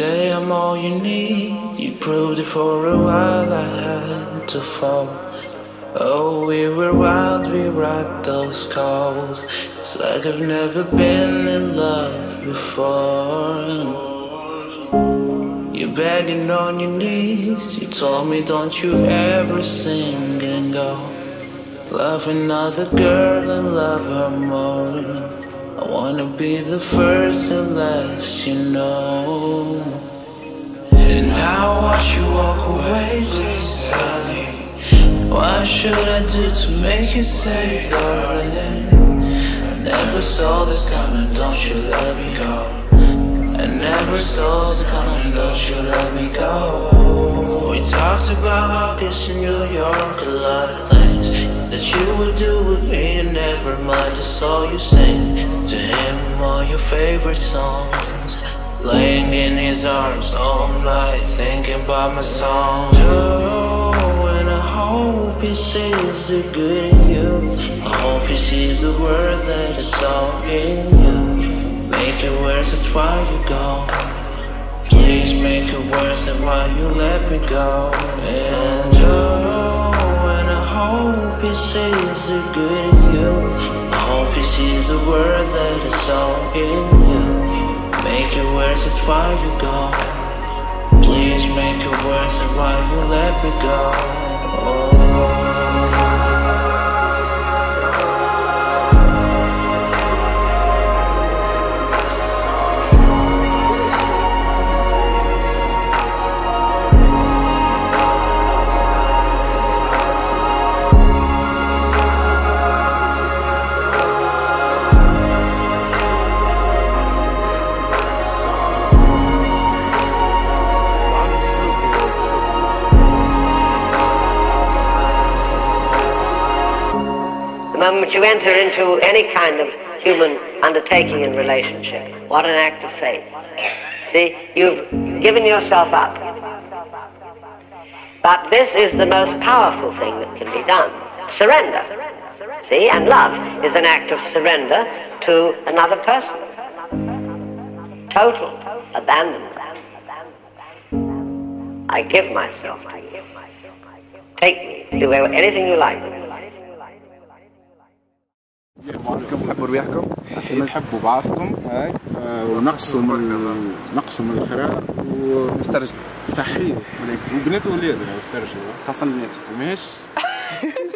say I'm all you need. You proved it for a while, I had to fall. Oh, we were wild, we rocked those calls. It's like I've never been in love before. You're begging on your knees. You told me, don't you ever sing and go. Love another girl and love her more. I wanna be the first and last, you know. And I watch you walk away, please tell. What should I do to make you say, darling? I never saw this coming, don't you let me go. I never saw this coming, don't you let me go. We talked about August in New York, a lot of things that you would do with me, and never mind, I saw you sing to him all your favorite songs. Laying in his arms all night, thinking about my song. Oh, and I hope he sees the good in you. I hope he sees the word that I saw in you. Make it worth it while you go. Please make it worth it while you let me go. And oh, he sees the good in you. I hope he sees the word that I saw in you. Make it worth it while you go. Please make it worth it while you let me go. Um, the moment you enter into any kind of human undertaking and relationship, what an act of faith. See, you've given yourself up. But this is the most powerful thing that can be done. Surrender. See, and love is an act of surrender to another person. Total abandonment. I give myself to you. Take me, do anything you like. حبوا ريحكم تحبوا بعضكم. هاي. آه، ونقصوا من نقصوا من الخراء مسترجل وصحية وبنات وولاد استرجعوا خاصة البنات. وماهيش